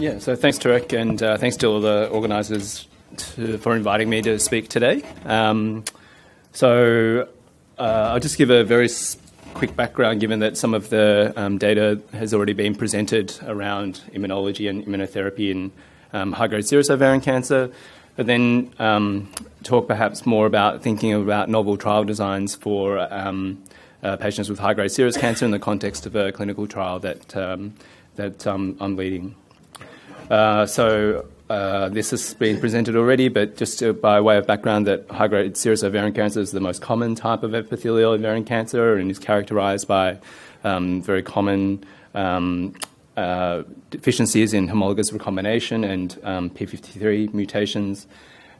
Yeah, so thanks, Tarek, and uh, thanks to all the organisers for inviting me to speak today. Um, so uh, I'll just give a very quick background, given that some of the um, data has already been presented around immunology and immunotherapy in um, high-grade serous ovarian cancer, but then um, talk perhaps more about thinking about novel trial designs for um, uh, patients with high-grade serous cancer in the context of a clinical trial that um, that I'm leading. Uh, so uh, this has been presented already, but just to, by way of background, that high-grade serous ovarian cancer is the most common type of epithelial ovarian cancer and is characterized by um, very common um, uh, deficiencies in homologous recombination and um, P53 mutations,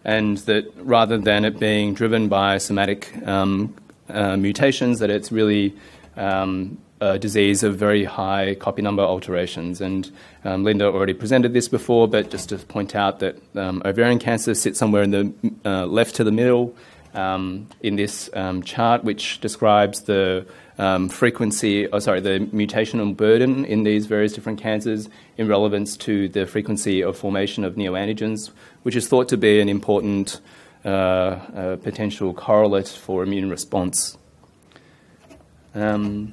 and that rather than it being driven by somatic um, uh, mutations, that it's really um, a disease of very high copy number alterations. And um, Linda already presented this before, but just to point out that um, ovarian cancer sits somewhere in the uh, left to the middle um, in this um, chart, which describes the um, frequency, oh, sorry, the mutational burden in these various different cancers in relevance to the frequency of formation of neoantigens, which is thought to be an important uh, uh, potential correlate for immune response. Um,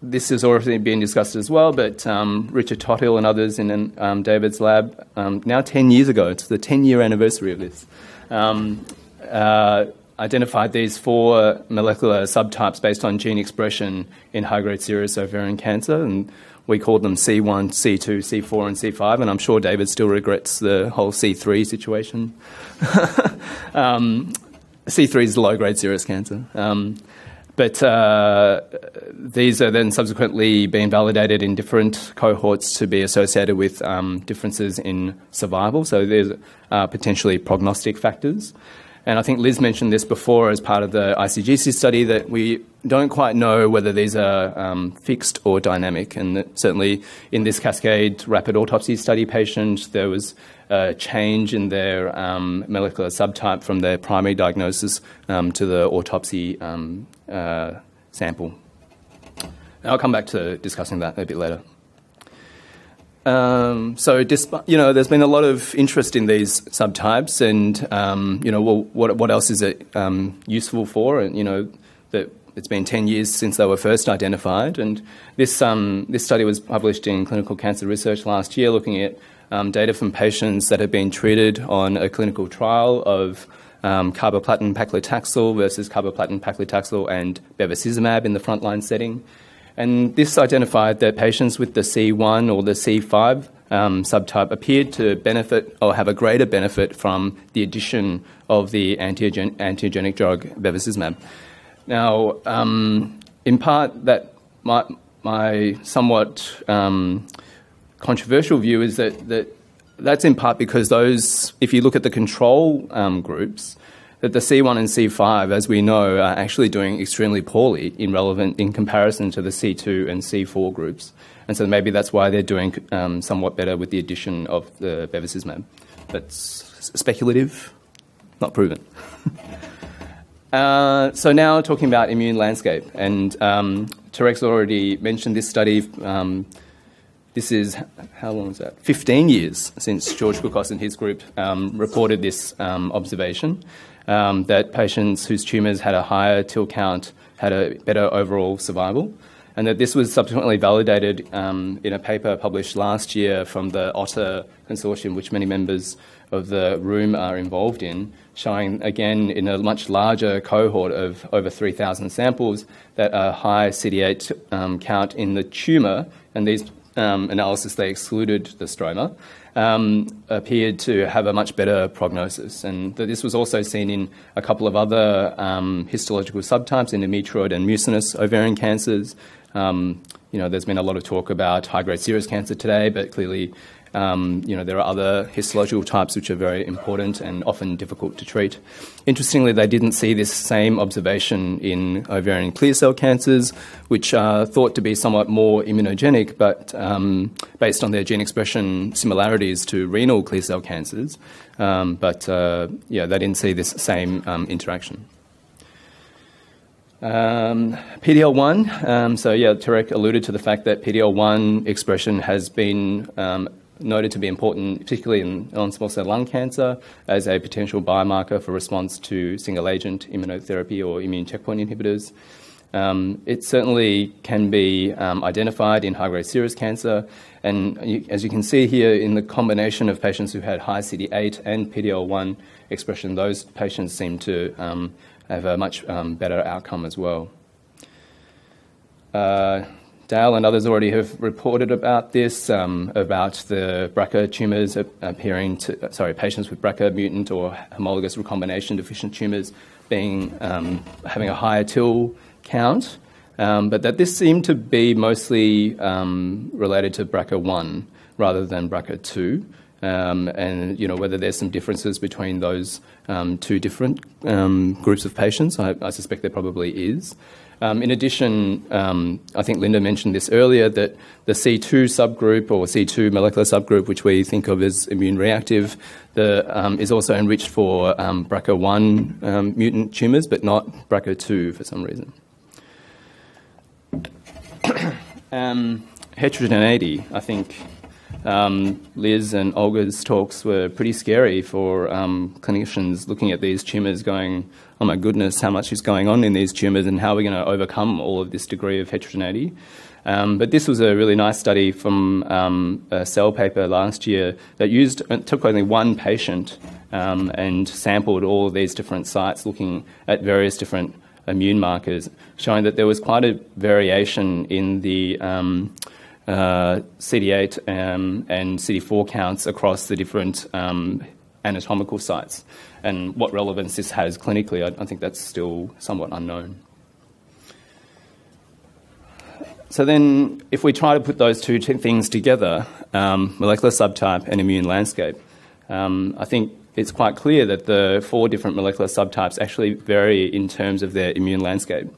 this has already been discussed as well, but um, Richard Tothill and others in um, David's lab, um, now 10 years ago, it's the 10 year anniversary of this, um, uh, identified these four molecular subtypes based on gene expression in high grade serous ovarian cancer. And we called them C1, C2, C4, and C5, and I'm sure David still regrets the whole C3 situation. um, C3 is low grade serous cancer. But uh, these are then subsequently being validated in different cohorts to be associated with um, differences in survival. So there's uh, potentially prognostic factors. And I think Liz mentioned this before as part of the ICGC study that we don't quite know whether these are um, fixed or dynamic. And certainly in this Cascade rapid autopsy study patient, there was a change in their um, molecular subtype from their primary diagnosis um, to the autopsy um, uh, sample. And I'll come back to discussing that a bit later. Um, so, you know, there's been a lot of interest in these subtypes, and um, you know, well, what what else is it um, useful for? And you know, that it's been 10 years since they were first identified, and this um, this study was published in Clinical Cancer Research last year, looking at um, data from patients that have been treated on a clinical trial of um, carboplatin paclitaxel versus carboplatin paclitaxel and bevacizumab in the frontline setting. And this identified that patients with the C1 or the C5 um, subtype appeared to benefit or have a greater benefit from the addition of the antigen- antiogenic drug bevacizumab. Now, um, in part, that my, my somewhat um, controversial view is that, that that's in part because those, if you look at the control um, groups, that the C1 and C5, as we know, are actually doing extremely poorly in relevant in comparison to the C2 and C4 groups. And so maybe that's why they're doing um, somewhat better with the addition of the bevacizumab. That's speculative, not proven. uh, so now talking about immune landscape, and um, already mentioned this study. Um, this is, how long is that? 15 years since George Coukos and his group um, reported this um, observation um, that patients whose tumours had a higher TIL count had a better overall survival. And that this was subsequently validated um, in a paper published last year from the OTTA consortium, which many members of the room are involved in, showing again in a much larger cohort of over 3,000 samples that a high CD8 um, count in the tumour, and these um, analysis, they excluded the stroma, um, appeared to have a much better prognosis. And that this was also seen in a couple of other um, histological subtypes, endometrioid and mucinous ovarian cancers. Um, you know, there's been a lot of talk about high-grade serous cancer today, but clearly um, you know, there are other histological types which are very important and often difficult to treat. Interestingly, they didn't see this same observation in ovarian clear cell cancers, which are thought to be somewhat more immunogenic, but um, based on their gene expression similarities to renal clear cell cancers. Um, but uh, yeah, they didn't see this same um, interaction. Um, PDL1, um, so yeah, Tarek alluded to the fact that PDL1 expression has been um, noted to be important, particularly in non-small cell lung cancer, as a potential biomarker for response to single agent immunotherapy or immune checkpoint inhibitors. Um, it certainly can be um, identified in high grade serous cancer, and you, as you can see here, in the combination of patients who had high CD8 and PDL1 expression, those patients seem to um, have a much um, better outcome as well. Uh, Dale and others already have reported about this, um, about the BRCA tumours appearing to, sorry, patients with BRCA mutant or homologous recombination deficient tumours being, um, having a higher TIL count, um, but that this seemed to be mostly um, related to BRCA1 rather than BRCA2. Um, and you know whether there's some differences between those um, two different um, groups of patients. I, I, suspect there probably is. Um, in addition, um, I think Linda mentioned this earlier that the C2 subgroup or C2 molecular subgroup, which we think of as immune reactive, the, um, is also enriched for BRCA1 mutant tumours, but not BRCA2 for some reason. heterogeneity, I think, um, Liz and Olga's talks were pretty scary for um, clinicians looking at these tumours, going, "Oh my goodness, how much is going on in these tumours, and how are we going to overcome all of this degree of heterogeneity?" Um, but this was a really nice study from um, a cell paper last year that used took only one patient um, and sampled all of these different sites, looking at various different immune markers, showing that there was quite a variation in the um, uh, CD8 um, and CD4 counts across the different um, anatomical sites. And what relevance this has clinically, I, I, think that's still somewhat unknown. So then, if we try to put those two things together, um, molecular subtype and immune landscape, um, I think it's quite clear that the four different molecular subtypes actually vary in terms of their immune landscape.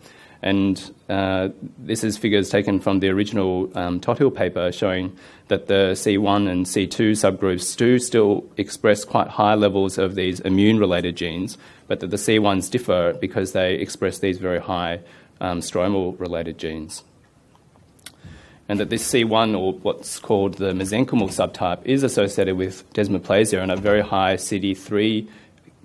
And uh, this is figures taken from the original um, Tothill paper showing that the C1 and C2 subgroups do still express quite high levels of these immune related genes, but that the C1s differ because they express these very high um, stromal related genes. And that this C1, or what's called the mesenchymal subtype, is associated with desmoplasia and a very high CD3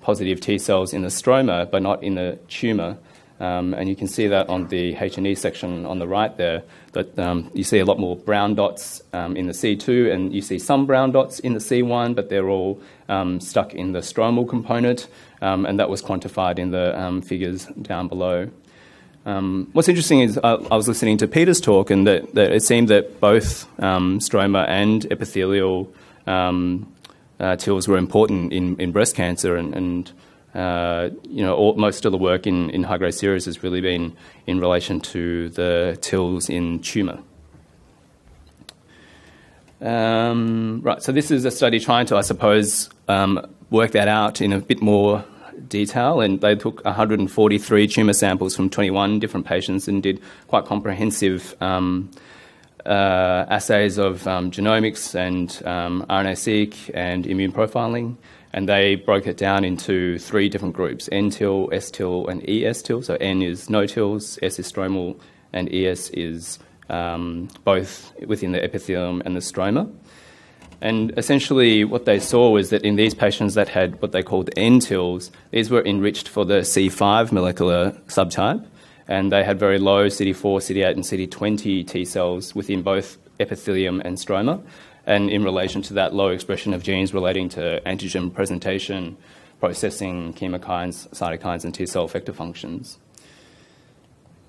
positive T cells in the stroma, but not in the tumour. Um, and you can see that on the H&E section on the right there, that um, you see a lot more brown dots um, in the C2 and you see some brown dots in the C1, but they're all um, stuck in the stromal component, um, and that was quantified in the um, figures down below. what's interesting is uh, I was listening to Peter's talk, and that, that it seemed that both stroma and epithelial uh, TILs were important in, in breast cancer, and, and uh, you know, all, most of the work in, in high grade serous has really been in relation to the TILs in tumour. Um, right, so this is a study trying to, I suppose, um, work that out in a bit more detail. And they took 143 tumour samples from 21 different patients and did quite comprehensive um, uh, assays of um, genomics and um, RNA-seq and immune profiling and they broke it down into three different groups N-TIL, S-TIL, and ES-TIL. So N is no TILs, S is stromal, and ES is um, both within the epithelium and the stroma. And essentially, what they saw was that in these patients that had what they called N-TILs, these were enriched for the C5 molecular subtype, and they had very low CD4, CD8, and CD20 T cells within both epithelium and stroma and in relation to that low expression of genes relating to antigen presentation, processing, chemokines, cytokines, and T cell effector functions.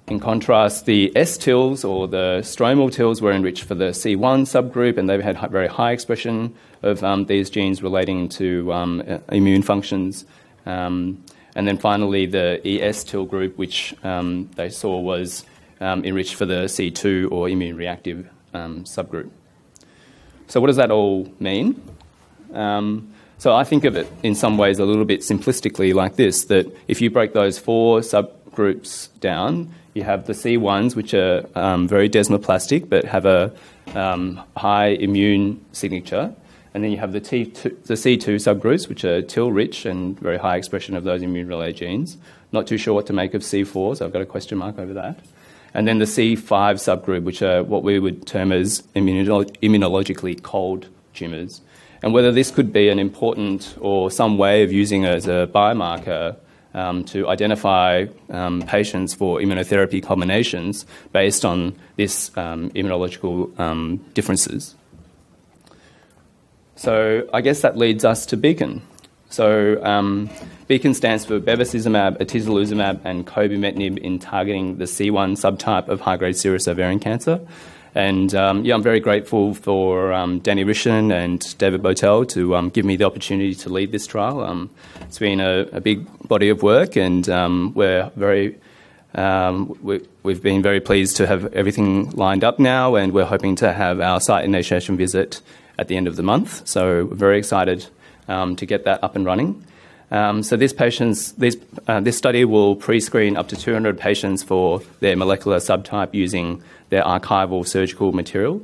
In contrast, the S TILs or the stromal TILs were enriched for the C1 subgroup, and they had very high expression of um, these genes relating to um, immune functions. Um, and then finally, the ES TIL group, which um, they saw was um, enriched for the C2 or immune reactive um, subgroup. So, what does that all mean? Um, so, I think of it in some ways a little bit simplistically like this that if you break those four subgroups down, you have the C1s, which are um, very desmoplastic but have a um, high immune signature. And then you have the, T2, the C2 subgroups, which are TIL rich and very high expression of those immune related genes. Not too sure what to make of C4, so I've got a question mark over that. And then the C5 subgroup, which are what we would term as immunolo- immunologically cold tumours. And whether this could be an important or some way of using it as a biomarker um, to identify um, patients for immunotherapy combinations based on this um, immunological differences. So I guess that leads us to Beacon. So um, Beacon stands for bevacizumab, atezolizumab, and cobimetinib in targeting the C1 subtype of high-grade serous ovarian cancer. And um, yeah, I'm very grateful for um, Danny Rischin and David Bowtell to um, give me the opportunity to lead this trial. Um, it's been a, a, big body of work, and um, we're very um, we, have been very pleased to have everything lined up now, and we're hoping to have our site initiation visit at the end of the month. So we're very excited to get that up and running. Um, so this, patients, uh, this study will pre-screen up to 200 patients for their molecular subtype using their archival surgical material.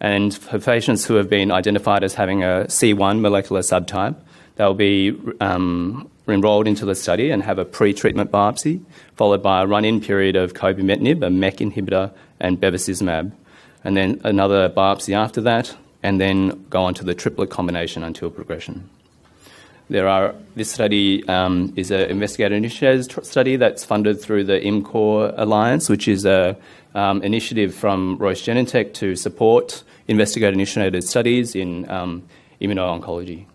And for patients who have been identified as having a C1 molecular subtype, they'll be um, enrolled into the study and have a pre-treatment biopsy, followed by a run-in period of cobimetinib, a MEK inhibitor, and bevacizumab, and then another biopsy after that, and then go on to the triplet combination until progression. There are this study um, is an investigator-initiated study that's funded through the IMCORE Alliance, which is a um, initiative from Roche Genentech to support investigator-initiated studies in um, immuno-oncology.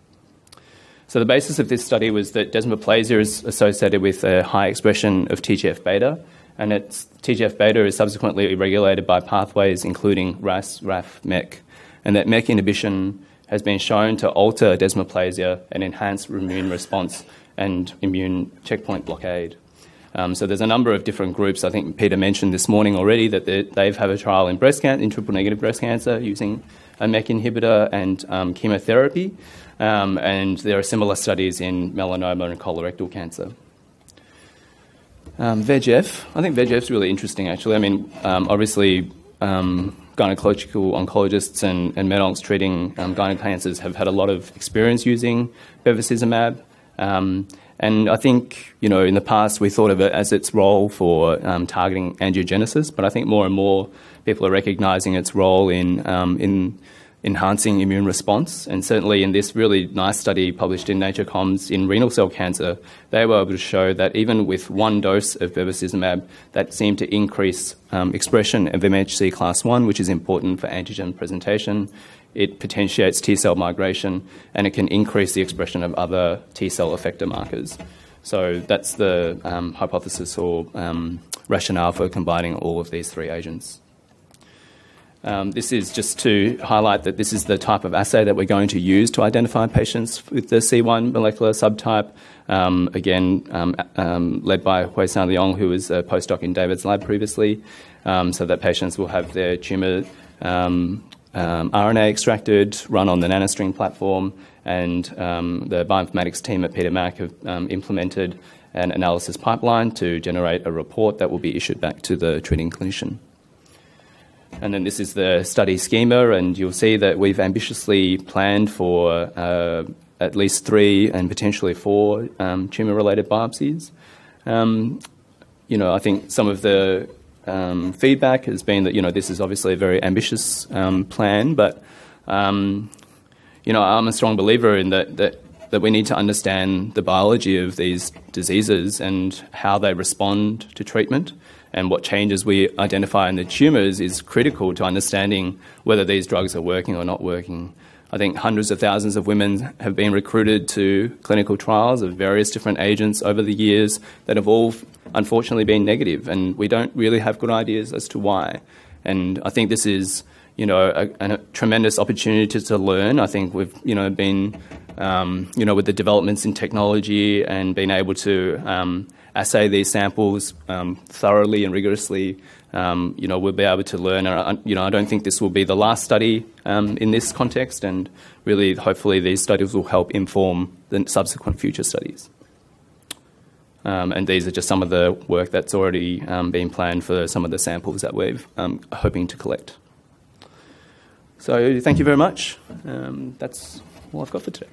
So the basis of this study was that desmoplasia is associated with a high expression of TGF-beta, and it's, TGF-beta is subsequently regulated by pathways including RAS, RAF, MEK, and that MEK inhibition has been shown to alter desmoplasia and enhance immune response and immune checkpoint blockade. Um, so there's a number of different groups. I think Peter mentioned this morning already that they've had a trial in breast cancer, in triple negative breast cancer, using a MEK inhibitor and um, chemotherapy. Um, and there are similar studies in melanoma and colorectal cancer. Um, VEGF, I think VEGF is really interesting actually. I mean, um, obviously, um, gynecological oncologists and, and med-oncs treating um, gynecological cancers have had a lot of experience using bevacizumab. Um, and I think, you know, in the past we thought of it as its role for um, targeting angiogenesis, but I think more and more people are recognizing its role in, um, in enhancing immune response. And certainly in this really nice study published in Nature Comms in renal cell cancer, they were able to show that even with one dose of bevacizumab, that seemed to increase um, expression of MHC class 1, which is important for antigen presentation. It potentiates T cell migration and it can increase the expression of other T cell effector markers. So that's the um, hypothesis or um, rationale for combining all of these three agents. Um, this is just to highlight that this is the type of assay that we're going to use to identify patients with the C1 molecular subtype. Um, again, um, um led by Huisan Liang, who was a postdoc in David's lab previously, um, so that patients will have their tumour um, RNA extracted, run on the NanoString platform, and the bioinformatics team at Peter Mac have implemented an analysis pipeline to generate a report that will be issued back to the treating clinician. And then this is the study schema, and you'll see that we've ambitiously planned for uh, at least three and potentially four um, tumour-related biopsies. Um, you know, I think some of the um, feedback has been that you know this is obviously a very ambitious um, plan, but um, you know I'm a strong believer in that that that we need to understand the biology of these diseases and how they respond to treatment and what changes we identify in the tumours is critical to understanding whether these drugs are working or not working. I think hundreds of thousands of women have been recruited to clinical trials of various different agents over the years that have all unfortunately been negative, and we don't really have good ideas as to why. And I think this is, you know, a, a tremendous opportunity to, learn. I think we've, you know, been, um, you know, with the developments in technology and being able to um, assay these samples um, thoroughly and rigorously, um, you know, we'll be able to learn. Uh, you know, I don't think this will be the last study um, in this context, and really, hopefully, these studies will help inform the subsequent future studies. Um, and these are just some of the work that's already um, been planned for some of the samples that we're um, hoping to collect. So, thank you very much. that's all I've got for today.